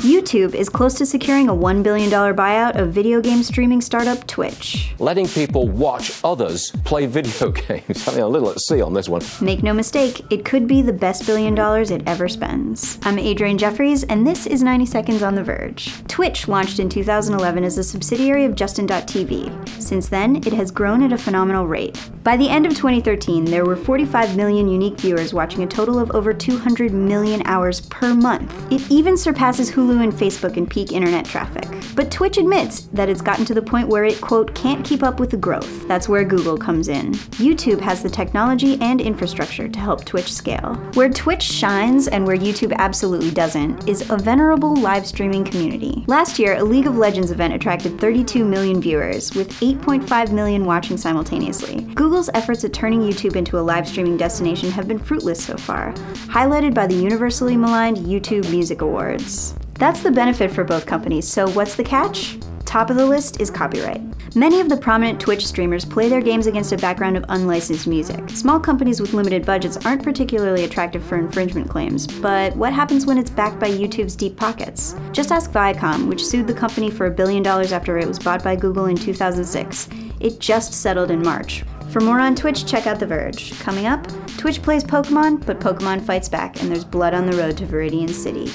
YouTube is close to securing a $1 billion buyout of video game streaming startup Twitch. Letting people watch others play video games. I mean, a little at sea on this one. Make no mistake, it could be the best billion dollars it ever spends. I'm Adrianne Jeffries, and this is 90 Seconds on the Verge. Twitch launched in 2011 as a subsidiary of Justin.tv. Since then, it has grown at a phenomenal rate. By the end of 2013, there were 45 million unique viewers watching a total of over 200 million hours per month. It even surpasses Hulu and Facebook in peak internet traffic. But Twitch admits that it's gotten to the point where it, quote, can't keep up with the growth. That's where Google comes in. YouTube has the technology and infrastructure to help Twitch scale. Where Twitch shines and where YouTube absolutely doesn't is a venerable live streaming community. Last year, a League of Legends event attracted 32 million viewers, with 8.5 million watching simultaneously. Google's efforts at turning YouTube into a live streaming destination have been fruitless so far, highlighted by the universally maligned YouTube Music Awards. That's the benefit for both companies, so what's the catch? Top of the list is copyright. Many of the prominent Twitch streamers play their games against a background of unlicensed music. Small companies with limited budgets aren't particularly attractive for infringement claims, but what happens when it's backed by YouTube's deep pockets? Just ask Viacom, which sued the company for a billion dollars after it was bought by Google in 2006. It just settled in March. For more on Twitch, check out The Verge. Coming up, Twitch plays Pokemon, but Pokemon fights back, and there's blood on the road to Viridian City.